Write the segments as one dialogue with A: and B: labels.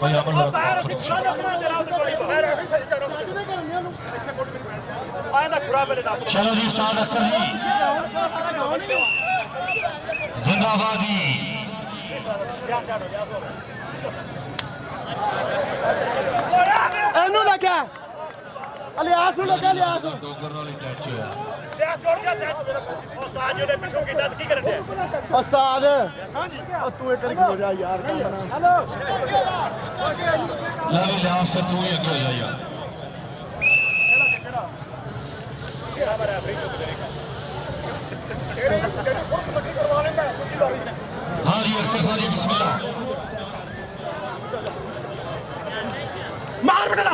A: ਭਾਈ ਆਪਾਂ ਬਾਹਰ ਅਸੀਂ ਖੁਰਾ ਰੱਖਣਾ ਤੇਰਾ
B: ਉਧਰ ਕੋਈ ਬਾਹਰ ਐਵੇਂ ਸਹੀ ਕਰੋ ਕਿਵੇਂ ਕਰਨੇ ਉਹਨੂੰ ਇੱਥੇ ਕੋਟ ਮਿਲ ਪੈਂਦਾ ਆਇਆ ਦਾ ਖੁਰਾ ਵੇਲੇ ਦਾ
A: ਚਲੋ ਜੀ ਉਸਤਾਦ ਅਖਤਰ ਜੀ ਜ਼ਿੰਦਾਬਾਦ ਜੀ
B: ਇਹਨੂੰ ਲੱਗਿਆ ਅਲਿਆਸ
A: ਨੂੰ ਲੱਗਿਆ ਅਲਿਆਸ ਨੂੰ ਡੋਗਰ ਨਾਲ ਹੀ ਟੱਚ ਹੋਇਆ
B: ਉਸਤਾਦ ਉਹ ਤੂੰ ਇੱਕ ਵਾਰੀ ਖਲੋ ਜਾ ਯਾਰ ਕੰਮ ਨਾ
A: ਲੈ ਵੀ ਲਿਆ ਫਿਰ ਤੂੰ ਹੀ ਅੱਗੇ ਹੋ ਜਾ ਯਾਰ हाँ जी अख्तर खान जी बिस्मिल्लाह ਮਾਰ ਬਟਾ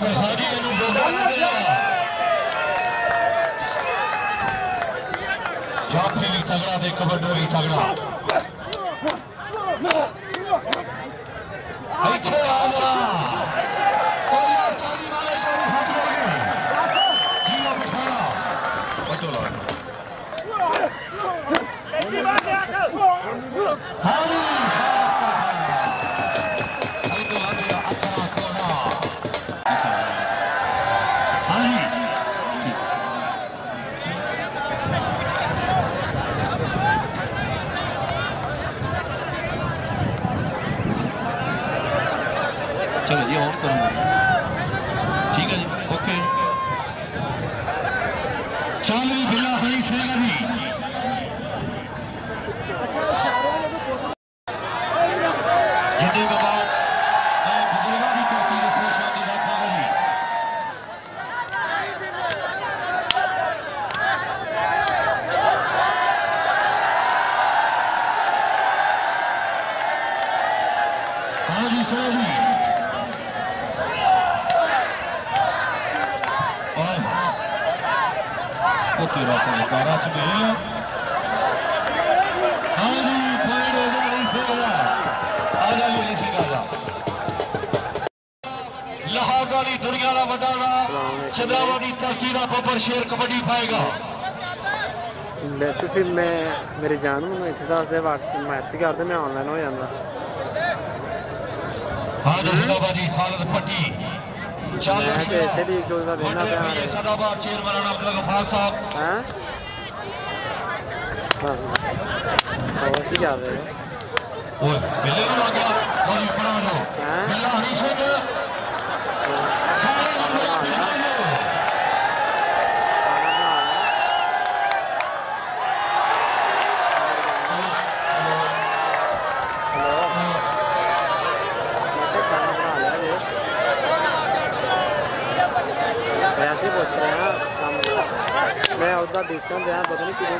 A: ਨਾ ਆਖਰ ਸਾਜੀ ਇਹਨੂੰ ਡੋਬਾ ਦਿਆ ਜਾਫੀ ਵੀ ਤਗੜਾ ਤੇ ਕਬੱਡੋ ਵੀ ਤਗੜਾ ਇੱਥੇ ਆ ਜਰਾ चलो ये ऑन करो ठीक है ਉਹ ਤੇਰਾ ਤਾਂ ਕਾਰਾ ਚ ਗਏ ਹਾਂ ਜੀ ਪੁਆਇੰਟ ਹੋ ਗਿਆ ਨਹੀਂ ਸਕਦਾ ਆ ਜਾ ਜੀ ਨਹੀਂ ਸਕਦਾ ਲਾਹੌਰ ਦੀ ਦੁਨੀਆ ਦਾ ਵੱਡਾ ਨਾਮ
C: ਚੰਦਰਾਵਾ
A: ਦੀ ਧਰਤੀ ਦਾ ਬੱਬਰ ਸ਼ੇਰ ਕਬੱਡੀ ਪਾਏਗਾ
C: ਲੈ ਤੁਸੀਂ ਮੈਂ ਮੇਰੇ ਜਾਨ ਨੂੰ ਇੱਥੇ ਦੱਸ ਦੇ WhatsApp ਮੈਸੇਜ ਕਰ ਦੇ ਮੈਂ ਆਨਲਾਈਨ ਹੋ ਜਾਂਦਾ
A: ਹਾਂ ਜੀ ਜਿੰਦਾਬਾਦ ਜੀ ਖਾਲਦ ਪੱਟੀ सदाबाद चेयरमैन अब्दुल गफार साहब। बिल्ले नु आ गया बड़ी परानो बिल्ला हरी सिंह। सारे
C: बेचना पता नहीं कितने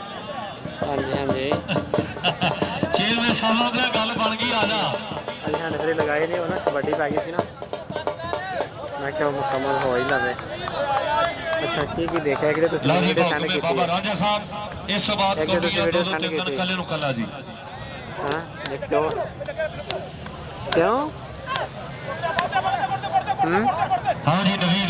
C: ਹਾਂਜੀ ਹਾਂਜੀ
A: ਚੇਅਰਮੈਨ ਸਾਹਿਬਾਂ ਦੀ ਗੱਲ ਬਣ ਗਈ ਆ ਜਾ
C: ਅੱਜ ਸਾਡੇ ਫਿਰ ਲਗਾਏ ਨਹੀਂ ਉਹ ਨਾ ਕਬੱਡੀ ਪੈ ਗਈ ਸੀ ਨਾ ਮੈਂ ਕਿਹਾ ਉਹ ਮੁਕੰਮਲ ਹੋ ਹੀ ਲਵੇ ਅੱਛਾ ਕੀ ਕੀ ਦੇਖਿਆ ਕਿ ਤੁਸੀਂ ਲਓ ਜੀ ਵੀਡੀਓ ਸੈਂਡ ਬਾਬਾ ਕੀਤੀ ਬਾਬਾ
A: ਰਾਜਾ ਸਾਹਿਬ ਇਸ ਤੋਂ ਬਾਅਦ ਇੱਕ ਜਦੋਂ ਕੌਡੀਆਂ ਦੋ video ਦੋ send ਤਿੰਨ ਤਿੰਨ ਕੀਤੀ। ਕੱਲੇ ਨੂੰ ਕੱਲਾ ਜੀ
C: ਹਾਂ ਦੇਖੋ ਕਿਉਂ ਹੂੰ
A: ਹਾਂ ਜੀ ਨਵੀਂ